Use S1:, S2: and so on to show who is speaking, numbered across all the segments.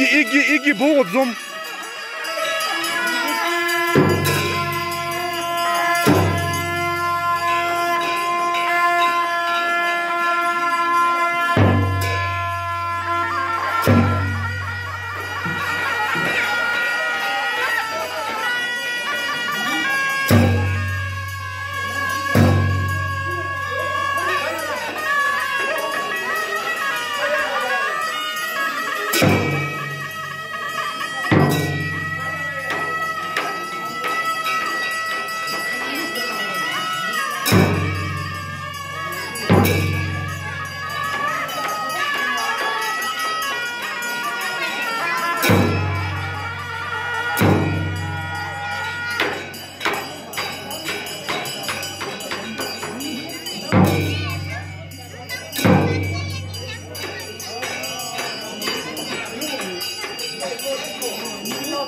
S1: Iggy, Iggy, Iggy Borubsum.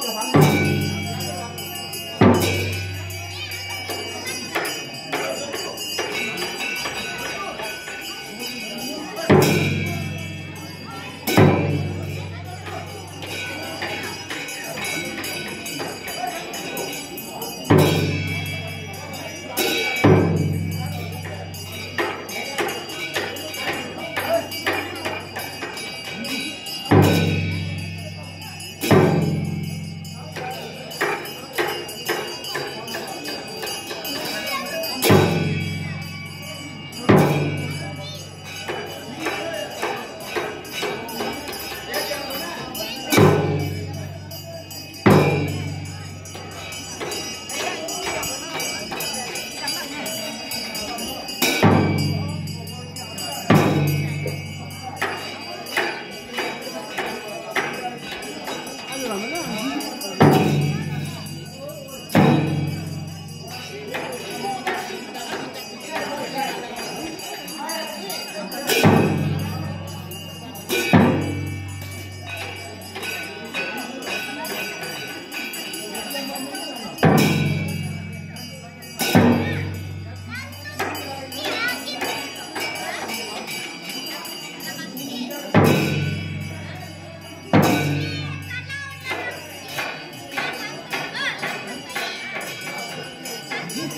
S1: Thank you. 怎么弄啊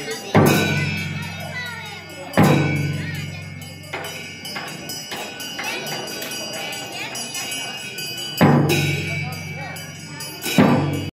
S1: Gracias.